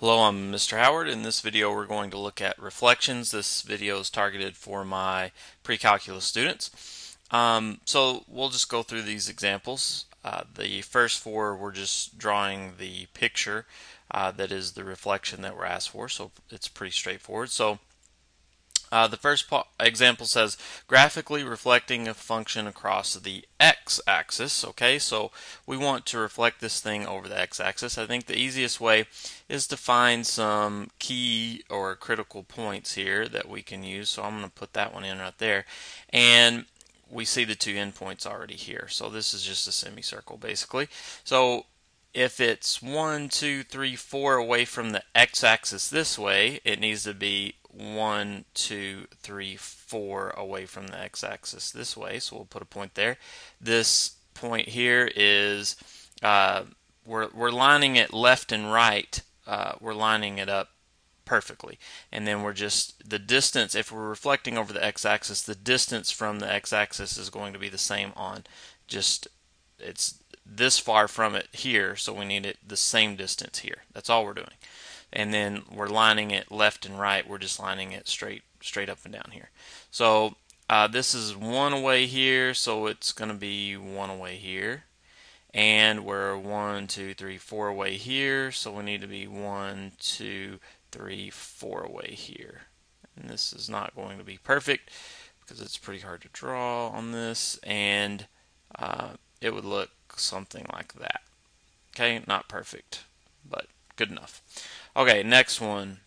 Hello, I'm Mr. Howard. In this video we're going to look at reflections. This video is targeted for my pre-calculus students. Um, so we'll just go through these examples. Uh, the first four we're just drawing the picture uh, that is the reflection that we're asked for so it's pretty straightforward. So uh, the first example says graphically reflecting a function across the x-axis. Okay, so we want to reflect this thing over the x-axis. I think the easiest way is to find some key or critical points here that we can use. So I'm going to put that one in right there. And we see the two endpoints already here. So this is just a semicircle basically. So if it's one, two, three, four away from the x-axis this way, it needs to be one, two, three, four away from the x-axis this way. So we'll put a point there. This point here is uh, we're we're lining it left and right. Uh, we're lining it up perfectly, and then we're just the distance. If we're reflecting over the x-axis, the distance from the x-axis is going to be the same on just it's this far from it here, so we need it the same distance here. That's all we're doing and then we're lining it left and right. We're just lining it straight straight up and down here. So uh, this is one away here, so it's going to be one away here. And we're one, two, three, four away here, so we need to be one, two, three, four away here. And this is not going to be perfect because it's pretty hard to draw on this, and uh, it would look something like that. Okay, not perfect, but good enough. Okay, next one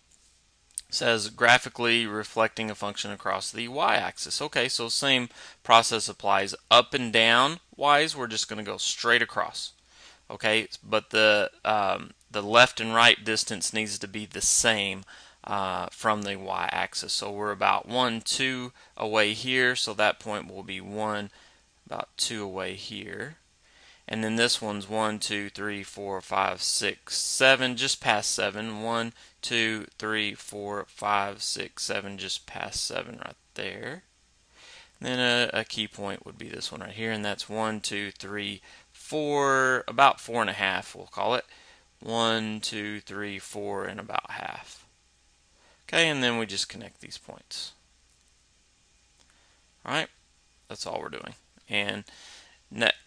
says graphically reflecting a function across the y-axis. Okay, so same process applies up and down wise. We're just going to go straight across. Okay, but the um, the left and right distance needs to be the same uh, from the y-axis. So we're about one, two away here. So that point will be one, about two away here. And then this one's 1, 2, 3, 4, 5, 6, 7, just past 7. 1, 2, 3, 4, 5, 6, 7, just past 7 right there. And then a, a key point would be this one right here, and that's 1, 2, 3, 4, about 4 and a half, we'll call it. 1, 2, 3, 4, and about half. Okay, and then we just connect these points. Alright, that's all we're doing. And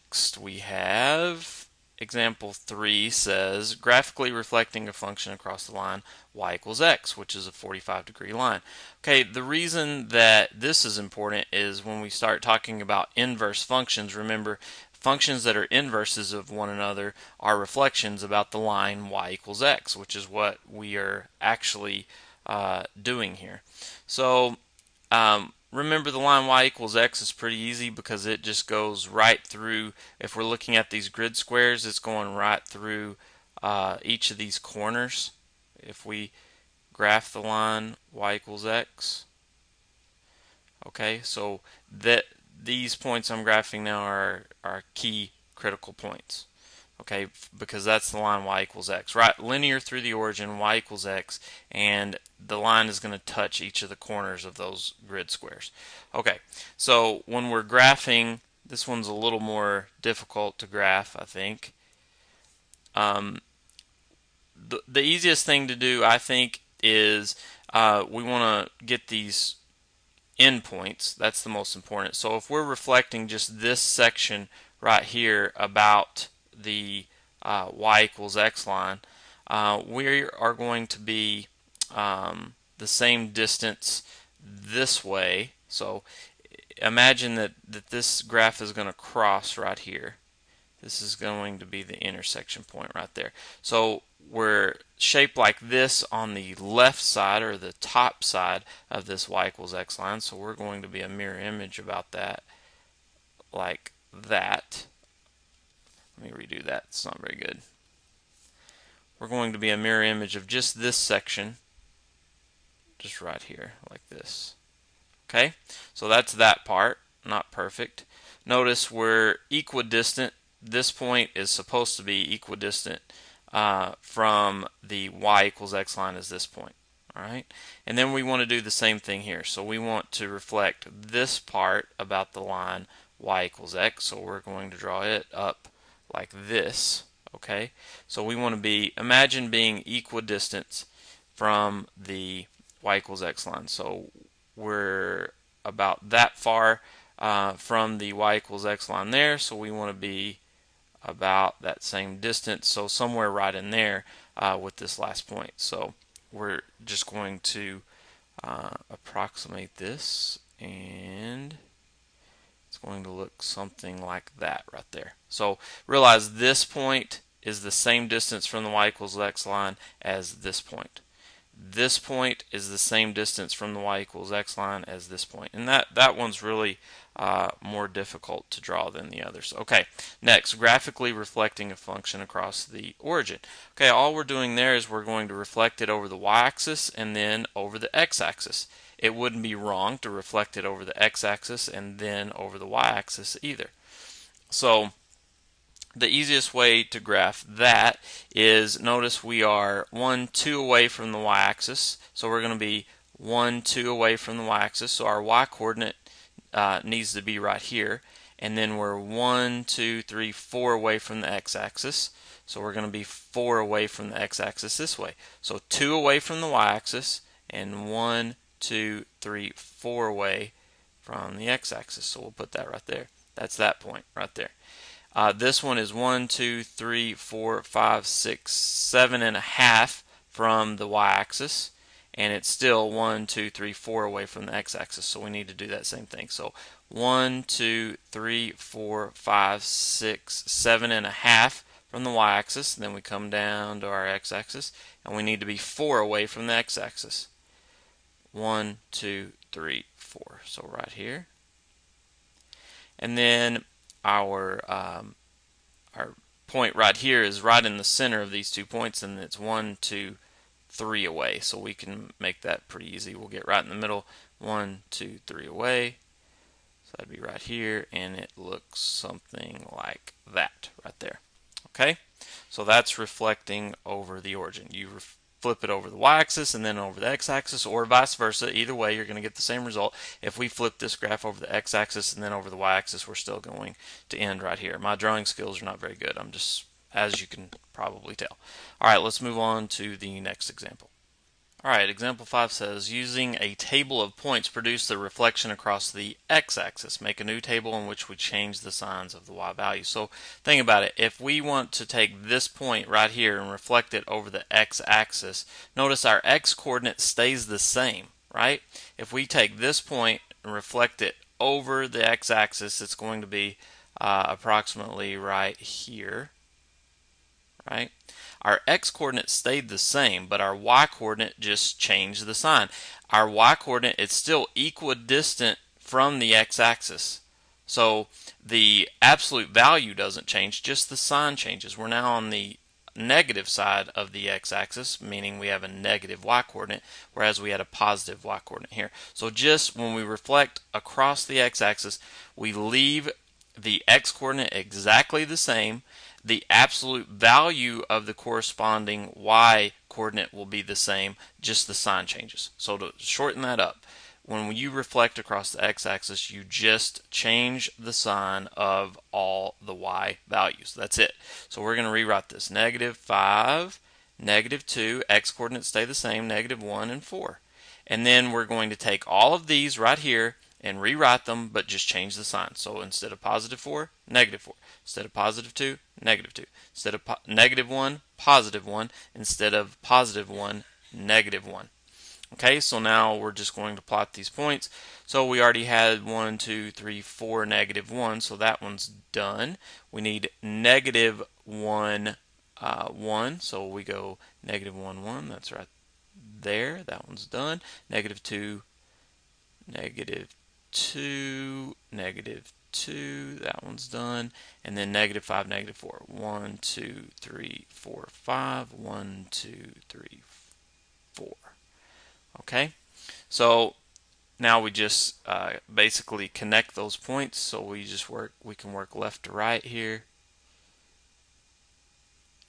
next we have example 3 says graphically reflecting a function across the line y equals x which is a 45 degree line. Okay the reason that this is important is when we start talking about inverse functions remember functions that are inverses of one another are reflections about the line y equals x which is what we are actually uh, doing here. So um, remember the line y equals x is pretty easy because it just goes right through. If we're looking at these grid squares it's going right through uh, each of these corners. If we graph the line y equals x. Okay so that these points I'm graphing now are, are key critical points okay because that's the line y equals x right? Linear through the origin y equals x and the line is going to touch each of the corners of those grid squares. Okay so when we're graphing this one's a little more difficult to graph I think. Um, the, the easiest thing to do I think is uh, we want to get these endpoints that's the most important. So if we're reflecting just this section right here about the uh, y equals x line, uh, we are going to be um, the same distance this way. So imagine that, that this graph is going to cross right here. This is going to be the intersection point right there. So we're shaped like this on the left side or the top side of this y equals x line. So we're going to be a mirror image about that like that. Let me redo that. It's not very good. We're going to be a mirror image of just this section, just right here, like this. Okay, so that's that part, not perfect. Notice we're equidistant. This point is supposed to be equidistant uh, from the y equals x line as this point. Alright, and then we want to do the same thing here. So we want to reflect this part about the line y equals x, so we're going to draw it up like this, Okay, so we want to be, imagine being equidistant from the y equals x line. So we're about that far uh, from the y equals x line there, so we want to be about that same distance, so somewhere right in there uh, with this last point. So we're just going to uh, approximate this and it's going to look something like that right there. So realize this point is the same distance from the y equals x line as this point. This point is the same distance from the y equals x line as this point. And that, that one's really uh, more difficult to draw than the others. Okay, next, graphically reflecting a function across the origin. Okay, all we're doing there is we're going to reflect it over the y-axis and then over the x-axis. It wouldn't be wrong to reflect it over the x-axis and then over the y-axis either. So the easiest way to graph that is notice we are 1, 2 away from the y-axis. So we're going to be 1, 2 away from the y-axis. So our y-coordinate uh, needs to be right here. And then we're 1, 2, 3, 4 away from the x-axis. So we're going to be 4 away from the x-axis this way. So 2 away from the y-axis and 1, 2, 3, 4 away from the x-axis. So we'll put that right there. That's that point right there. Uh, this one is 1, 2, 3, 4, 5, 6, 7 and a half from the y-axis and it's still 1, 2, 3, 4 away from the x-axis. So we need to do that same thing. So 1, 2, 3, 4, 5, 6, 7 and a half from the y-axis. Then we come down to our x-axis, and we need to be 4 away from the x-axis. 1, 2, 3, 4. So right here. And then our um, our point right here is right in the center of these two points, and it's 1, 2, 3 away. So we can make that pretty easy. We'll get right in the middle, 1, 2, 3 away. So that'd be right here, and it looks something like that right there. Okay, so that's reflecting over the origin. You flip it over the y-axis and then over the x-axis or vice versa. Either way, you're going to get the same result. If we flip this graph over the x-axis and then over the y-axis, we're still going to end right here. My drawing skills are not very good. I'm just as you can probably tell. All right, let's move on to the next example. All right, example 5 says, using a table of points, produce the reflection across the x-axis. Make a new table in which we change the signs of the y value. So think about it. If we want to take this point right here and reflect it over the x-axis, notice our x-coordinate stays the same, right? If we take this point and reflect it over the x-axis, it's going to be uh, approximately right here right? Our x-coordinate stayed the same, but our y-coordinate just changed the sign. Our y-coordinate is still equidistant from the x-axis. So the absolute value doesn't change, just the sign changes. We're now on the negative side of the x-axis, meaning we have a negative y-coordinate, whereas we had a positive y-coordinate here. So just when we reflect across the x-axis, we leave the x-coordinate exactly the same, the absolute value of the corresponding y coordinate will be the same, just the sign changes. So to shorten that up, when you reflect across the x-axis, you just change the sign of all the y values. That's it. So we're going to rewrite this. Negative 5, negative 2, x-coordinates stay the same, negative 1 and 4. And then we're going to take all of these right here and rewrite them, but just change the sign. So instead of positive 4, negative 4. Instead of positive 2, negative 2. Instead of negative 1, positive 1. Instead of positive 1, negative 1. Okay, so now we're just going to plot these points. So we already had 1, 2, 3, 4, negative 1, so that one's done. We need negative 1, uh, 1, so we go negative 1, 1, that's right there. That one's done. Negative 2, negative 2, negative 2, that one's done, and then negative 5, negative 4. 1, 2, 3, 4, 5, 1, 2, 3, 4. Okay, so now we just uh, basically connect those points, so we just work, we can work left to right here,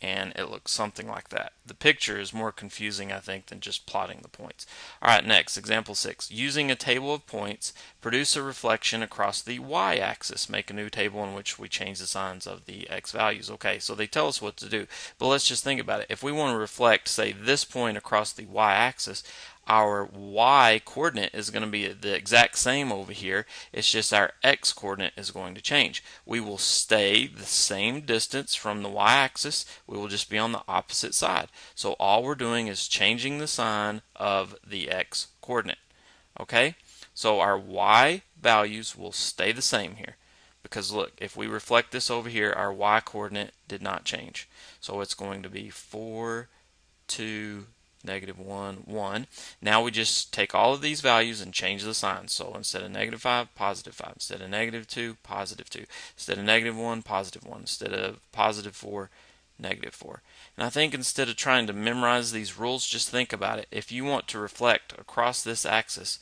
and it looks something like that. The picture is more confusing, I think, than just plotting the points. All right, next, example six. Using a table of points, produce a reflection across the y-axis. Make a new table in which we change the signs of the x values. Okay, so they tell us what to do, but let's just think about it. If we want to reflect, say, this point across the y-axis, our y coordinate is going to be the exact same over here. It's just our x coordinate is going to change. We will stay the same distance from the y axis. We will just be on the opposite side. So all we're doing is changing the sign of the x coordinate. Okay? So our y values will stay the same here. Because look, if we reflect this over here, our y coordinate did not change. So it's going to be 4, 2, negative 1, 1. Now we just take all of these values and change the signs. So instead of negative 5, positive 5. Instead of negative 2, positive 2. Instead of negative 1, positive 1. Instead of positive 4, negative 4. And I think instead of trying to memorize these rules, just think about it. If you want to reflect across this axis,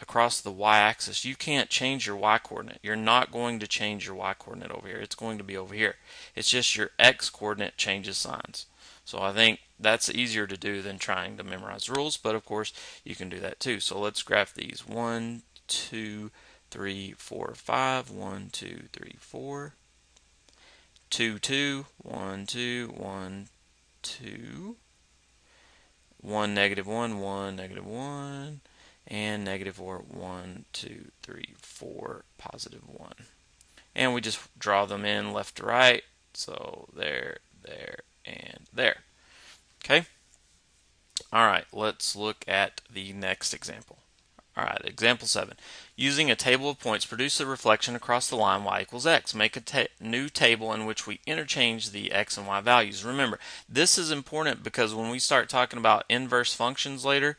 across the y-axis, you can't change your y-coordinate. You're not going to change your y-coordinate over here. It's going to be over here. It's just your x-coordinate changes signs. So I think that's easier to do than trying to memorize rules, but of course you can do that too. So let's graph these. One, two, three, four, five. One, two, three, four. 3, 4. Two, 2. 1, 2, 1, 2. One, two, one, two. One, negative one, one, negative one. And negative four, one, two, three, four, positive one. And we just draw them in left to right. So there, there, and there. Okay? All right, let's look at the next example. All right, example 7. Using a table of points, produce a reflection across the line y equals x. Make a ta new table in which we interchange the x and y values. Remember, this is important because when we start talking about inverse functions later,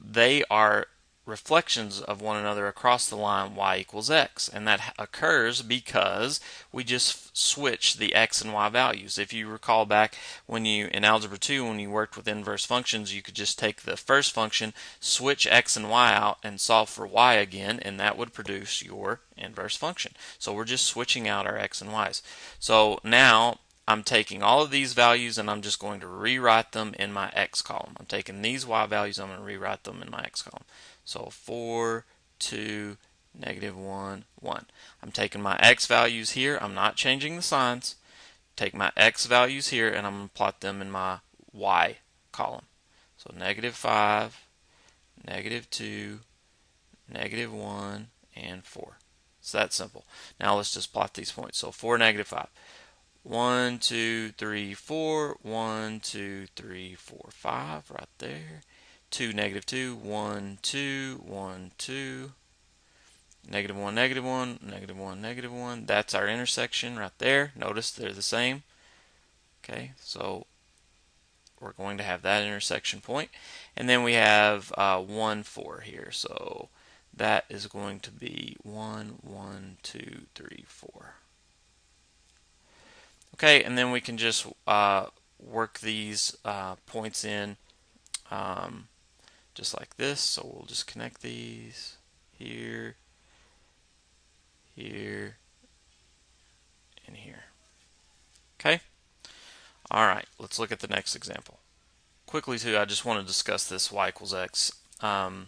they are reflections of one another across the line y equals x. And that occurs because we just switch the x and y values. If you recall back when you, in Algebra 2, when you worked with inverse functions, you could just take the first function, switch x and y out, and solve for y again, and that would produce your inverse function. So we're just switching out our x and y's. So now I'm taking all of these values and I'm just going to rewrite them in my x column. I'm taking these y values, I'm going to rewrite them in my x column. So 4, 2, negative 1, 1. I'm taking my x values here. I'm not changing the signs. Take my x values here and I'm going to plot them in my y column. So negative 5, negative 2, negative 1, and 4. It's that simple. Now let's just plot these points. So 4, negative 5. 1, 2, 3, 4. 1, 2, 3, 4, 5 right there. 2, negative 2, 1, 2, 1, 2, negative 1, negative 1, negative 1, negative 1. That's our intersection right there. Notice they're the same. Okay, so we're going to have that intersection point. And then we have uh, 1, 4 here. So that is going to be 1, 1, 2, 3, 4. Okay, and then we can just uh, work these uh, points in um, just like this. So we'll just connect these here, here, and here. Okay? All right, let's look at the next example. Quickly, too, I just want to discuss this y equals x um,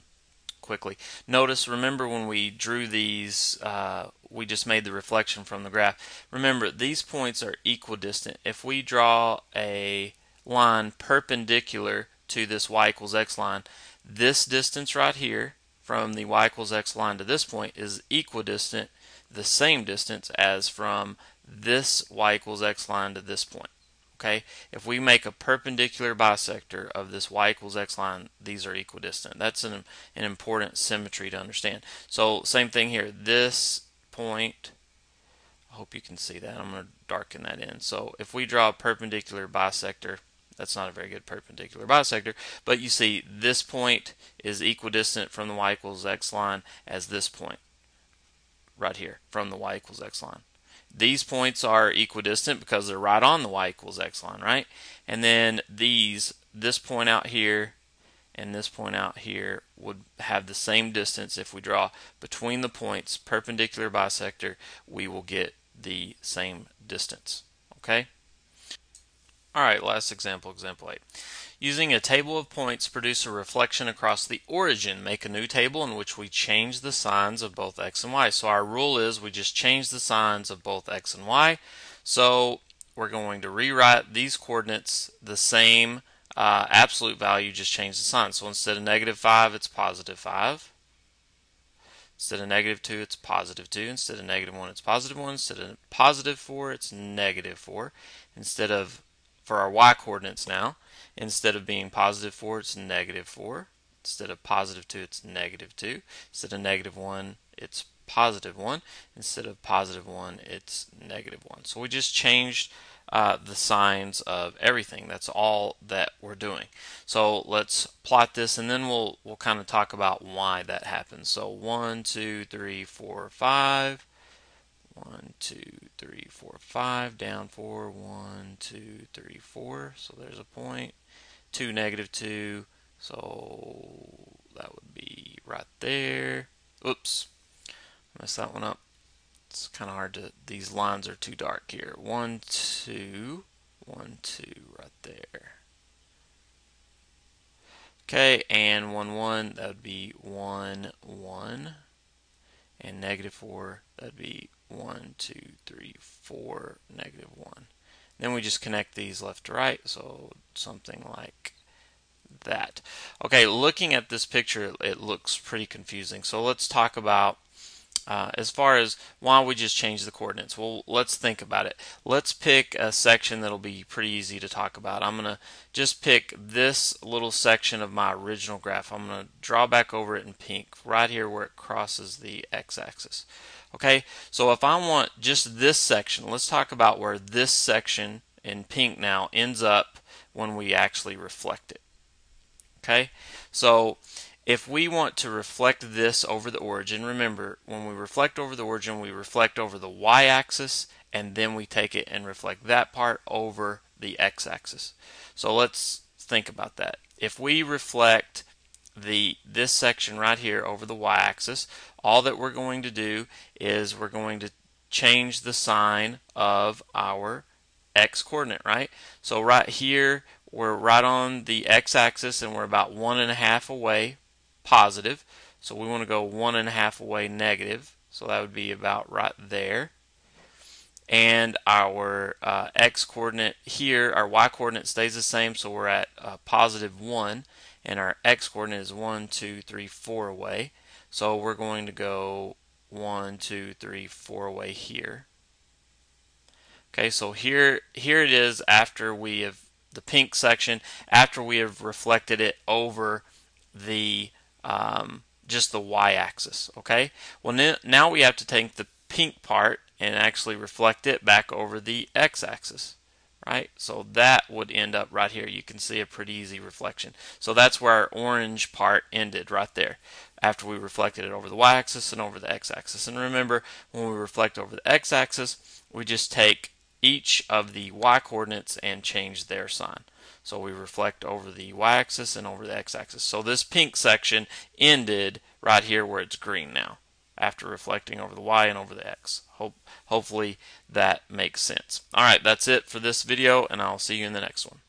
quickly. Notice, remember when we drew these, uh, we just made the reflection from the graph. Remember, these points are equidistant. If we draw a line perpendicular to this y equals x line, this distance right here from the y equals x line to this point is equidistant, the same distance as from this y equals x line to this point. Okay, if we make a perpendicular bisector of this y equals x line, these are equidistant. That's an, an important symmetry to understand. So same thing here. This point, I hope you can see that. I'm going to darken that in. So if we draw a perpendicular bisector that's not a very good perpendicular bisector. But you see this point is equidistant from the y equals x line as this point right here from the y equals x line. These points are equidistant because they're right on the y equals x line, right? And then these, this point out here and this point out here would have the same distance if we draw between the points perpendicular bisector we will get the same distance okay Alright, last example, example 8. Using a table of points, produce a reflection across the origin. Make a new table in which we change the signs of both x and y. So our rule is we just change the signs of both x and y. So we're going to rewrite these coordinates the same uh, absolute value, just change the sign. So instead of negative 5, it's positive 5. Instead of negative 2, it's positive 2. Instead of negative 1, it's positive 1. Instead of positive 4, it's negative 4. Instead of, for our y coordinates now, instead of being positive 4, it's negative 4. Instead of positive 2, it's negative 2. Instead of negative 1, it's positive 1. Instead of positive 1, it's negative 1. So we just changed uh, the signs of everything. That's all that we're doing. So let's plot this and then we'll we'll kind of talk about why that happens. So 1, 2, 3, 4, 5. 1, 2, 3, 4, 5. Down 4. 1, 2, 3, 4. So there's a point. 2, negative 2. So that would be right there. Oops. Mess that one up. It's kind of hard to, these lines are too dark here. One, two, one, two, right there. Okay, and 1, 1, that would be 1, 1. And negative 4, that would be 1, 2, 3, 4, negative 1. Then we just connect these left to right, so something like that. Okay, looking at this picture, it looks pretty confusing. So let's talk about uh, as far as why we just change the coordinates, well, let's think about it. Let's pick a section that'll be pretty easy to talk about. I'm going to just pick this little section of my original graph. I'm going to draw back over it in pink, right here where it crosses the x-axis. Okay, so if I want just this section, let's talk about where this section in pink now ends up when we actually reflect it. Okay, so if we want to reflect this over the origin, remember when we reflect over the origin, we reflect over the y-axis and then we take it and reflect that part over the x-axis. So let's think about that. If we reflect the this section right here over the y-axis, all that we're going to do is we're going to change the sign of our x coordinate, right? So right here, we're right on the x-axis and we're about one and a half away positive. So we want to go one and a half away negative. So that would be about right there. And our uh, x coordinate here, our y coordinate stays the same, so we're at uh, positive 1. And our x coordinate is 1, 2, 3, 4 away. So we're going to go 1, 2, 3, 4 away here. Okay, so here, here it is after we have, the pink section, after we have reflected it over the um, just the y-axis. Okay. Well, now we have to take the pink part and actually reflect it back over the x-axis. Right, so that would end up right here. You can see a pretty easy reflection. So that's where our orange part ended right there after we reflected it over the y-axis and over the x-axis. And remember, when we reflect over the x-axis, we just take each of the y-coordinates and change their sign. So we reflect over the y-axis and over the x-axis. So this pink section ended right here where it's green now after reflecting over the y and over the x. Hope, hopefully that makes sense. All right, that's it for this video, and I'll see you in the next one.